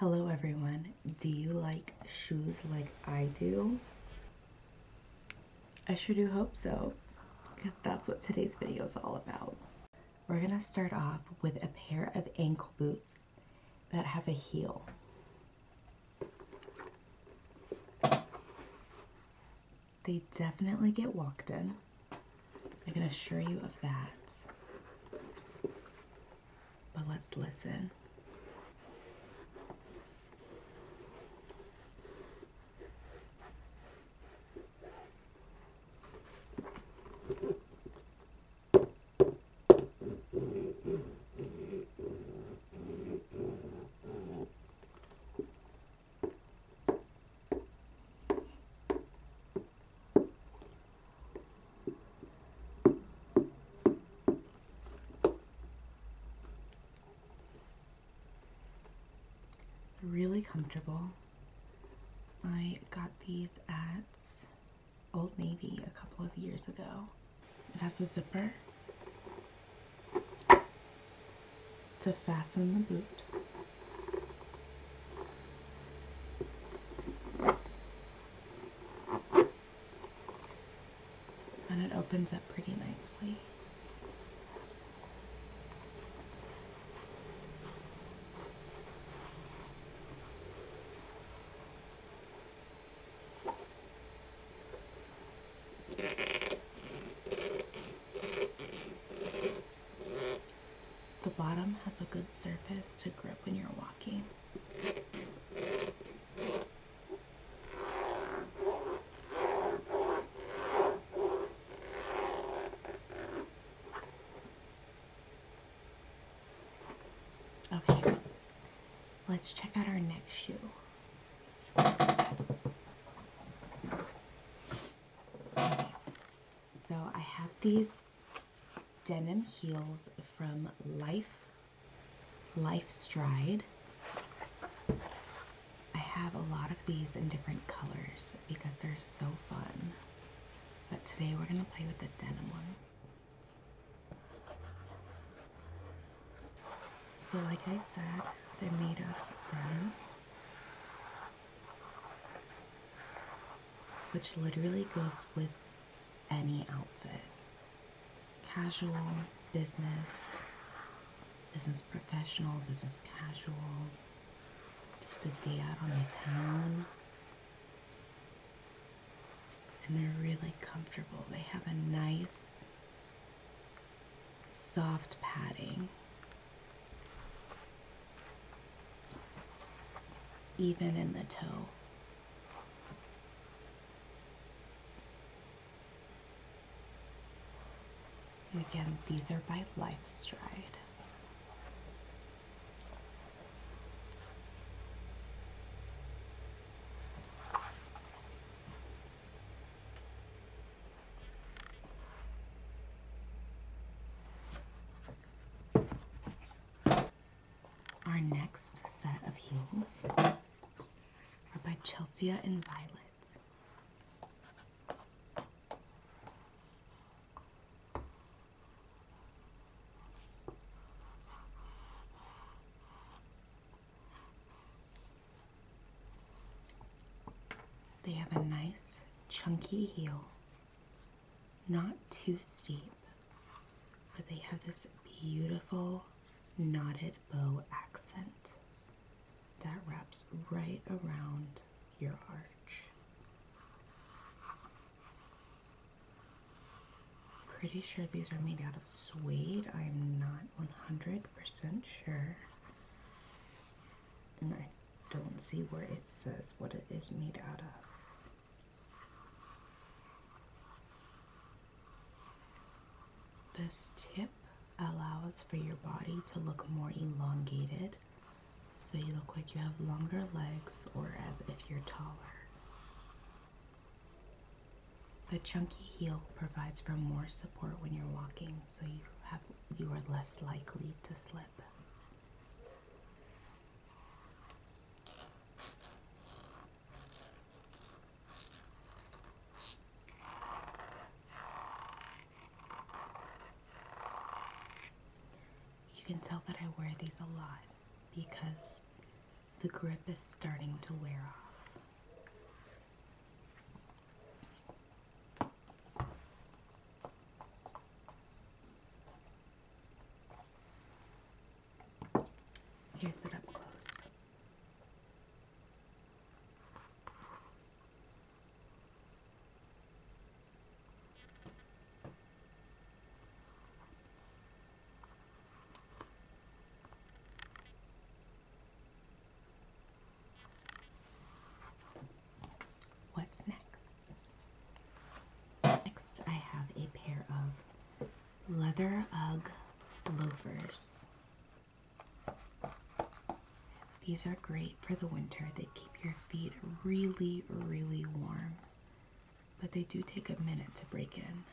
Hello everyone. Do you like shoes like I do? I sure do hope so, because that's what today's video is all about. We're gonna start off with a pair of ankle boots that have a heel. They definitely get walked in. I can assure you of that. But let's listen. Really comfortable. I got these at Old Navy a couple of years ago. It has a zipper to fasten the boot. And it opens up pretty nicely. The bottom has a good surface to grip when you're walking. Okay, let's check out our next shoe. So I have these denim heels from Life LifeStride. I have a lot of these in different colors because they're so fun. But today we're going to play with the denim ones. So like I said, they're made of denim. Which literally goes with any outfit. Casual, business, business professional, business casual, just a day out on the town. And they're really comfortable. They have a nice, soft padding. Even in the toe. And again, these are by LifeStride. Our next set of heels are by Chelsea and Violet. They have a nice chunky heel, not too steep, but they have this beautiful knotted bow accent right around your arch. Pretty sure these are made out of suede. I'm not 100% sure. And I don't see where it says what it is made out of. This tip allows for your body to look more elongated so you look like you have longer legs or as if you're taller. The chunky heel provides for more support when you're walking so you have you are less likely to slip. You can tell that I wear these a lot because the grip is starting to wear off. Here's it up close. What's next? Next, I have a pair of leather Ugg loafers. These are great for the winter. They keep your feet really, really warm, but they do take a minute to break in.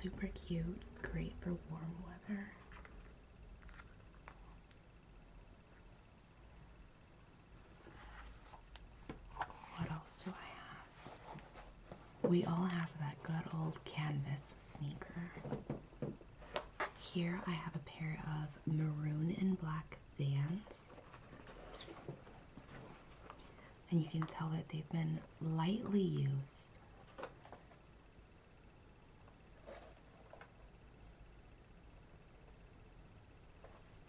Super cute, great for warm weather. What else do I have? We all have that good old canvas sneaker. Here I have a pair of maroon and black vans. And you can tell that they've been lightly used.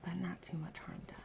But not too much harm done.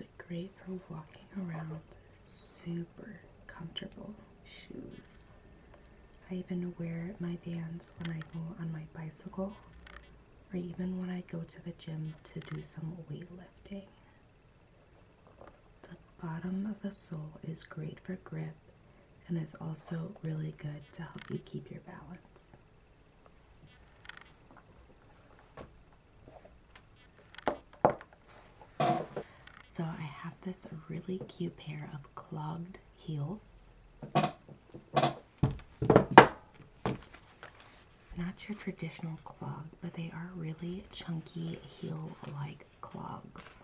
It's great for walking around. Super comfortable shoes. I even wear my Vans when I go on my bicycle or even when I go to the gym to do some weightlifting. The bottom of the sole is great for grip and is also really good to help you keep your balance. So I have this really cute pair of clogged heels. Not your traditional clog, but they are really chunky heel-like clogs.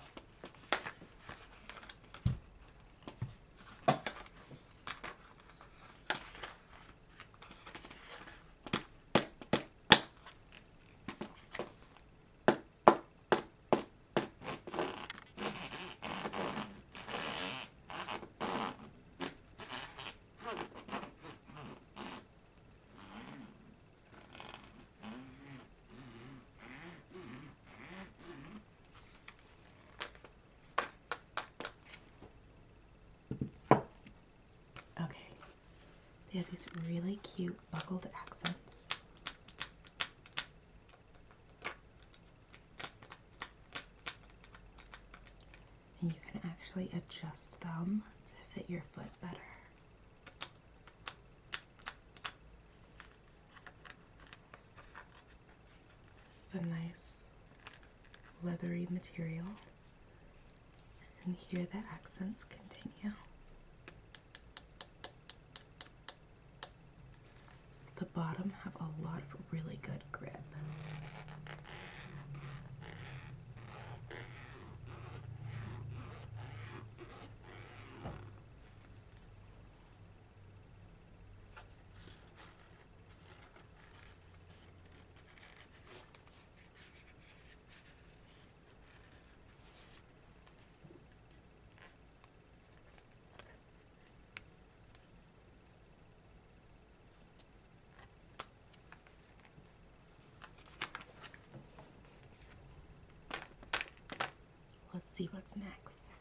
These really cute buckled accents. And you can actually adjust them to fit your foot better. It's a nice leathery material. And here the accents continue. The bottom have a lot of really good grip. Let's see what's next.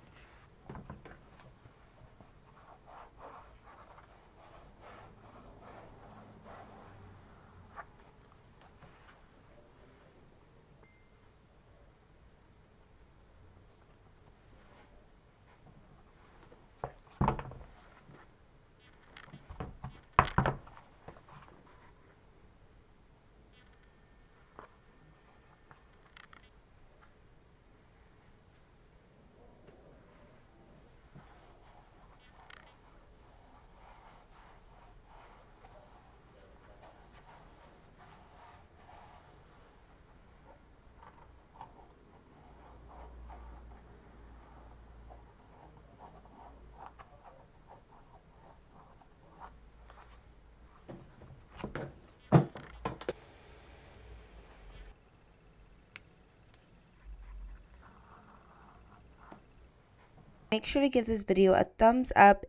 Make sure to give this video a thumbs up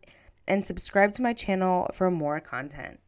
and subscribe to my channel for more content.